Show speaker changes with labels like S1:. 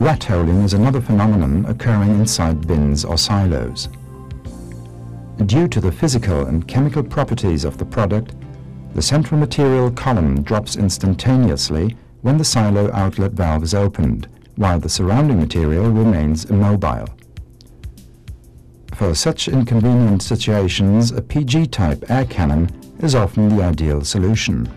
S1: Rat holing is another phenomenon occurring inside bins or silos. Due to the physical and chemical properties of the product, the central material column drops instantaneously when the silo outlet valve is opened, while the surrounding material remains immobile. For such inconvenient situations, a PG-type air cannon is often the ideal solution.